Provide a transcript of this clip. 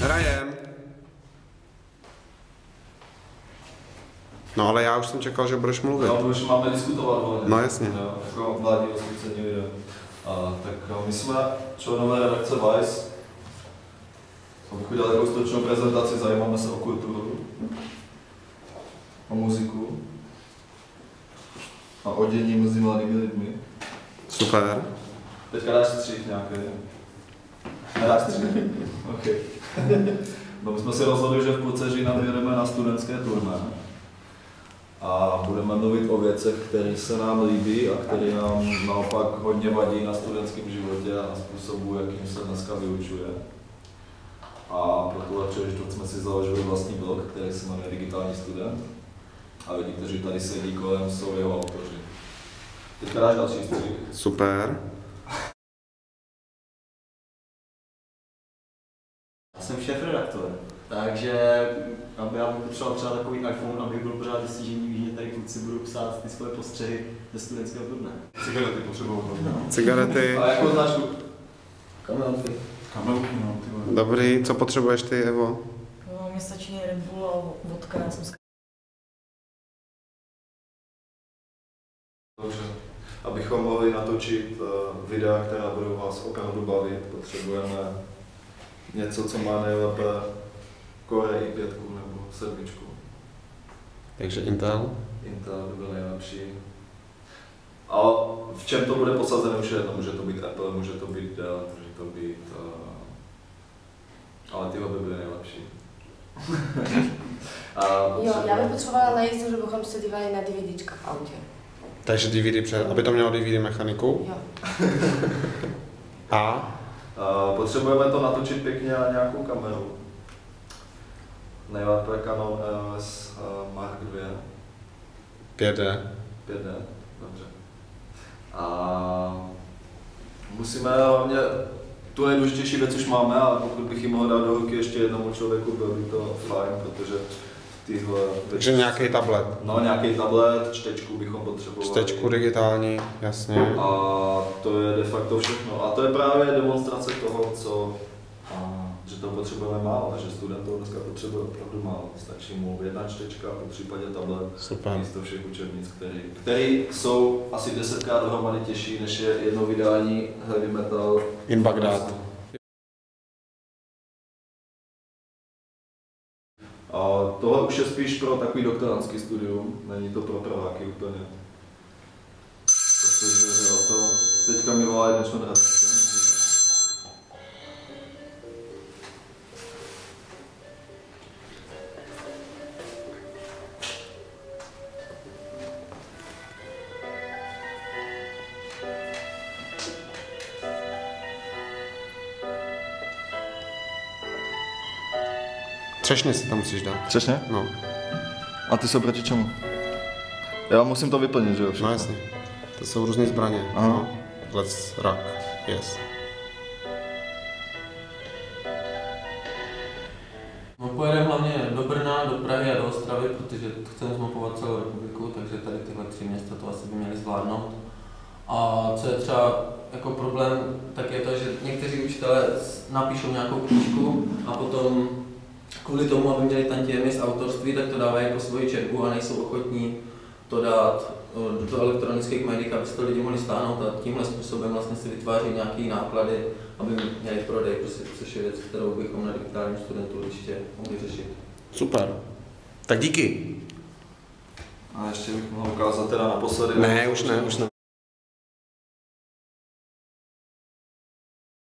Hrajem. No ale já už jsem čekal, že budeš mluvit. No, už máme diskutovat hlavně. No, jasně. Jo, jako vládní osvícení video. A, tak my jsme členové redakce Vice. Abych udělal takovou stručnou prezentaci, zajímáme se o kulturu, o muziku a o dění mezi mladými lidmi. Super. Teďka dáš střih nějaký. No my jsme si rozhodli, že v půlce října vyjedeme na studentské turné. A budeme mluvit o věcech, které se nám líbí a které nám naopak hodně vadí na studentském životě a na způsobu, jakým se dneska vyučuje. A pro tuhle příležitost jsme si založili vlastní blog, který se jmenuje Digitální student. A lidi, kteří tady sedí kolem, jsou jeho autoři. Teďka dáš další střih. Super. Jsem šéf redaktor, takže aby já bych potřeboval třeba takový iPhone, abych byl pořád jistý, že nikdy tady kluci budou psát ty svoje postřehy ze studentského turné. Cigarety potřebují Cigarety. A jakou značku? Kamelky. Kamelky, no, ty vole. Dobrý, co potřebuješ ty, Evo? No, mě stačí Red Bull a vodka, já jsem Dobře. Abychom mohli natočit uh, videa, která budou vás opravdu bavit, potřebujeme něco, co má nejlépe Core i5 nebo 7. Takže Intel. Intel by byl nejlepší. A v čem to bude posazené už je jedno, může to být Apple, může to být Dell, může to být... Uh, ale tyhle by byly nejlepší. A Jo, já bych potřebovala na jistotu, že bychom se dívali na DVDčka v autě. Takže DVD před, aby to mělo DVD mechaniku. Jo. A potřebujeme to natočit pěkně na nějakou kameru. Nejlépe Canon EOS Mark II 5D. 5D. Dobře. A musíme hlavně tu nejdůležitější věc už máme, ale pokud bych ji mohl dát do ruky ještě jednomu člověku, bylo by to fajn, protože tyhle Takže nějaký tablet. No, nějaký tablet, čtečku bychom potřebovali. Čtečku digitální, jasně. A to je de facto všechno. A to je právě demonstrace toho, co, a, že to potřebujeme málo, že student to dneska potřebuje opravdu málo. Stačí mu jedna čtečka, po případě tablet, Super. místo všech učebnic, který, který jsou asi desetkrát dohromady těžší, než je jedno vydání heavy metal. In Bagdad. A tohle už je spíš pro takový doktorantský studium, není to pro praváky úplně. Protože to, teďka mi volá jeden člen Třešně si tam musíš dát. Přesně? No, A ty jsou proti čemu? Já musím to vyplnit, že jo? no jasně. To jsou různé zbraně. Aha. No. Let's rock. Yes. No pojedeme hlavně do Brna, do Prahy a do Ostravy, protože chceme zmapovat celou republiku, takže tady tyhle tři města to asi by měli zvládnout. A co je třeba jako problém, tak je to, že někteří učitelé napíšou nějakou knížku a potom kvůli tomu, aby měli tantiemy z autorství, tak to dávají jako svoji četbu a nejsou ochotní to dát eh, do elektronických médií, aby si to lidi mohli stáhnout a tímhle způsobem vlastně si vytváří nějaké náklady, aby měli prodej, prostě, což je věc, kterou bychom na digitálním studentu určitě mohli řešit. Super. Tak díky. A ještě bych mohl ukázat teda naposledy. Ne, už ne, už ne.